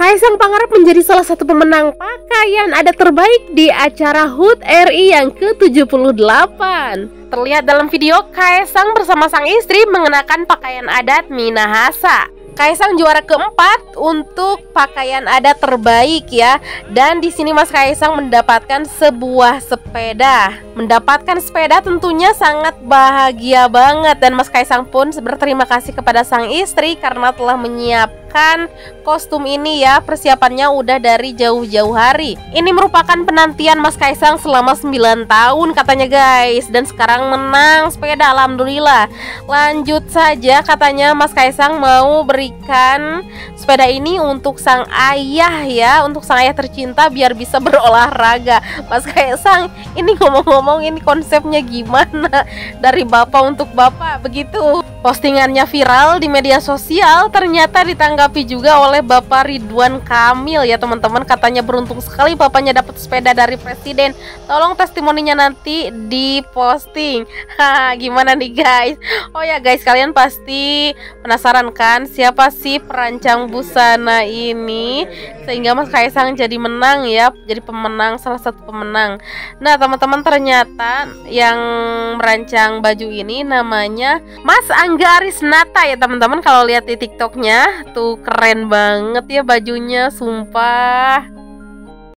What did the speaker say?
Kaisang Pangarep menjadi salah satu pemenang pakaian adat terbaik di acara HUT RI yang ke-78. Terlihat dalam video Kaisang bersama sang istri mengenakan pakaian adat Minahasa. Kaisang juara keempat untuk pakaian adat terbaik ya. Dan di sini Mas Kaisang mendapatkan sebuah sepeda. Mendapatkan sepeda tentunya sangat bahagia banget dan Mas Kaisang pun berterima kasih kepada sang istri karena telah menyiapkan kostum ini ya. Persiapannya udah dari jauh-jauh hari. Ini merupakan penantian Mas Kaisang selama 9 tahun katanya guys dan sekarang menang sepeda alhamdulillah. Lanjut saja katanya Mas Kaisang mau beri memberikan sepeda ini untuk sang ayah ya, untuk sang ayah tercinta biar bisa berolahraga. Mas Kaisang, ini ngomong-ngomong ini konsepnya gimana? Dari bapak untuk bapak begitu. Postingannya viral di media sosial ternyata ditanggapi juga oleh Bapak Ridwan Kamil ya teman-teman katanya beruntung sekali bapaknya dapat sepeda dari presiden. Tolong testimoninya nanti diposting. Haha, gimana nih guys? Oh ya guys, kalian pasti penasaran kan siapa sih perancang busana ini sehingga Mas Kaisang jadi menang ya, jadi pemenang salah satu pemenang. Nah, teman-teman ternyata yang merancang baju ini namanya Mas Ang Angga Arisnata ya teman-teman. Kalau lihat di TikToknya tuh keren banget ya bajunya sumpah